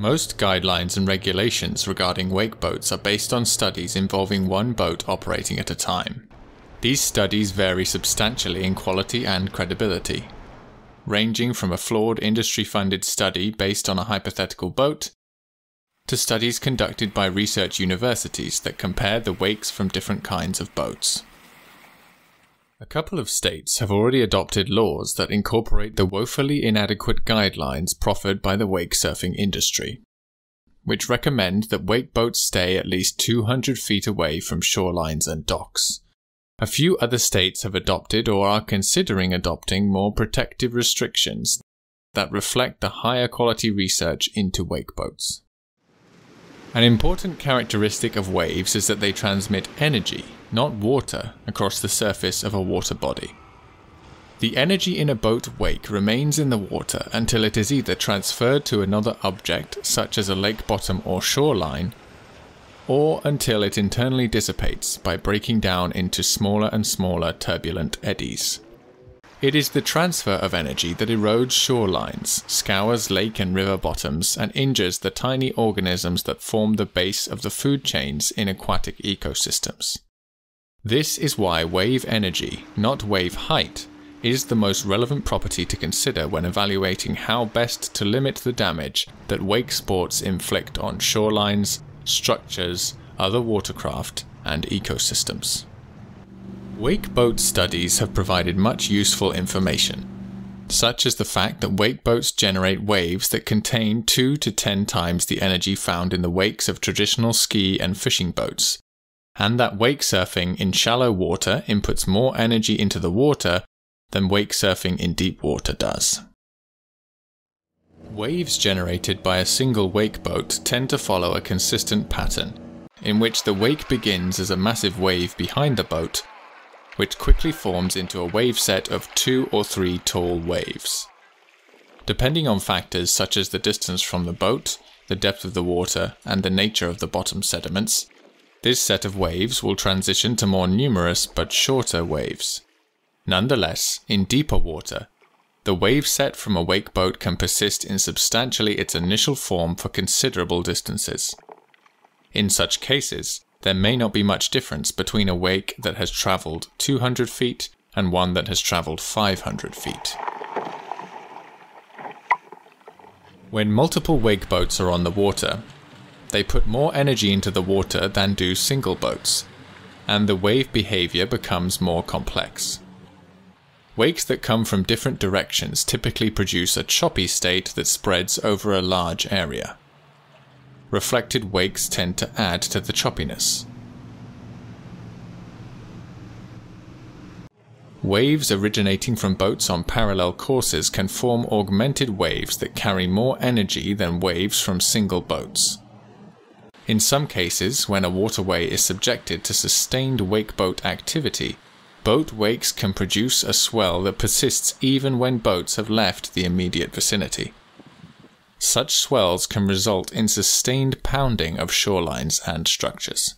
Most guidelines and regulations regarding wake boats are based on studies involving one boat operating at a time. These studies vary substantially in quality and credibility, ranging from a flawed industry funded study based on a hypothetical boat to studies conducted by research universities that compare the wakes from different kinds of boats. A couple of states have already adopted laws that incorporate the woefully inadequate guidelines proffered by the wake surfing industry, which recommend that wake boats stay at least 200 feet away from shorelines and docks. A few other states have adopted or are considering adopting more protective restrictions that reflect the higher quality research into wake boats. An important characteristic of waves is that they transmit energy not water, across the surface of a water body. The energy in a boat wake remains in the water until it is either transferred to another object, such as a lake bottom or shoreline, or until it internally dissipates by breaking down into smaller and smaller turbulent eddies. It is the transfer of energy that erodes shorelines, scours lake and river bottoms, and injures the tiny organisms that form the base of the food chains in aquatic ecosystems. This is why wave energy, not wave height, is the most relevant property to consider when evaluating how best to limit the damage that wake sports inflict on shorelines, structures, other watercraft, and ecosystems. Wake boat studies have provided much useful information, such as the fact that wake boats generate waves that contain 2 to 10 times the energy found in the wakes of traditional ski and fishing boats, and that wake surfing in shallow water inputs more energy into the water than wake surfing in deep water does. Waves generated by a single wake boat tend to follow a consistent pattern, in which the wake begins as a massive wave behind the boat, which quickly forms into a wave set of two or three tall waves. Depending on factors such as the distance from the boat, the depth of the water, and the nature of the bottom sediments, this set of waves will transition to more numerous but shorter waves. Nonetheless, in deeper water, the wave set from a wake boat can persist in substantially its initial form for considerable distances. In such cases, there may not be much difference between a wake that has travelled 200 feet and one that has travelled 500 feet. When multiple wake boats are on the water, they put more energy into the water than do single boats, and the wave behavior becomes more complex. Wakes that come from different directions typically produce a choppy state that spreads over a large area. Reflected wakes tend to add to the choppiness. Waves originating from boats on parallel courses can form augmented waves that carry more energy than waves from single boats. In some cases, when a waterway is subjected to sustained wakeboat activity, boat wakes can produce a swell that persists even when boats have left the immediate vicinity. Such swells can result in sustained pounding of shorelines and structures.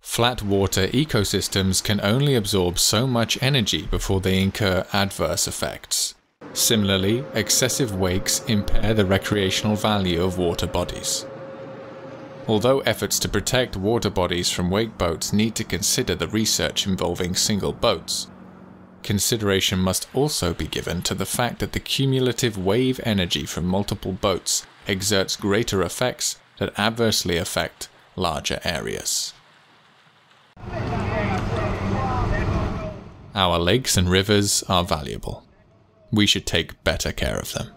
Flat water ecosystems can only absorb so much energy before they incur adverse effects. Similarly, excessive wakes impair the recreational value of water bodies. Although efforts to protect water bodies from wake boats need to consider the research involving single boats, consideration must also be given to the fact that the cumulative wave energy from multiple boats exerts greater effects that adversely affect larger areas. Our lakes and rivers are valuable we should take better care of them.